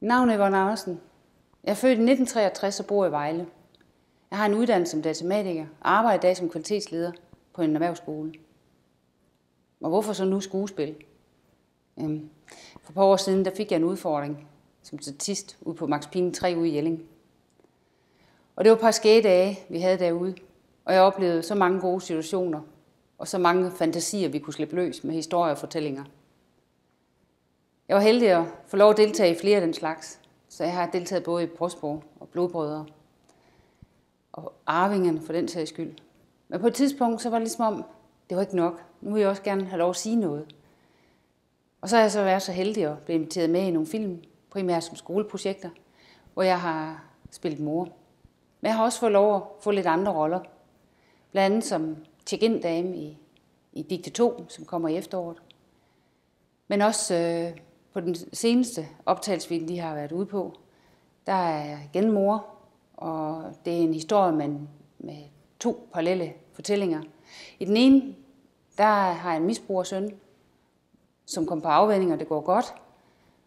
Navnet er Yvonne Andersen. Jeg er født i 1963 og bor i Vejle. Jeg har en uddannelse som datamatiker og arbejder i dag som kvalitetsleder på en erhvervsskole. Og hvorfor så nu skuespil? Øhm, for et par år siden der fik jeg en udfordring som statist ude på Max Pine 3 ude i Jelling. Og det var et par skæde dage, vi havde derude. Og jeg oplevede så mange gode situationer og så mange fantasier, vi kunne slippe løs med historier og fortællinger. Jeg var heldig at få lov at deltage i flere af den slags, så jeg har deltaget både i Brostborg og Blodbrødre og Arvingerne for den sags skyld. Men på et tidspunkt, så var det ligesom om, det var ikke nok. Nu vil jeg også gerne have lov at sige noget. Og så har jeg så været så heldig at blive inviteret med i nogle film, primært som skoleprojekter, hvor jeg har spillet mor. Men jeg har også fået lov at få lidt andre roller. Blandt andet som check-in-dame i, i Digte 2, som kommer i efteråret. Men også øh, på den seneste optagelse, vi lige har været ude på, der er igen mor, og det er en historie man med to parallelle fortællinger. I den ene, der har jeg en misbrugersøn, som kom på afvænding, og det går godt.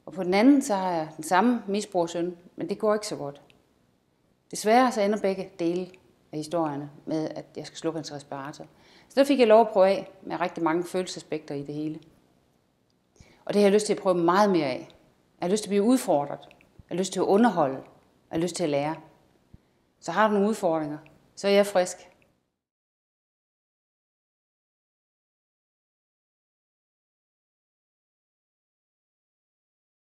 Og på den anden, så har jeg den samme misbrugersøn, men det går ikke så godt. Desværre så ender begge dele af historierne med, at jeg skal slukke hans respirator. Så der fik jeg lov at prøve af med rigtig mange følelsesaspekter i det hele. Og det har jeg lyst til at prøve meget mere af. Jeg har lyst til at blive udfordret. Jeg har lyst til at underholde. Jeg har lyst til at lære. Så har du nogle udfordringer, så er jeg frisk.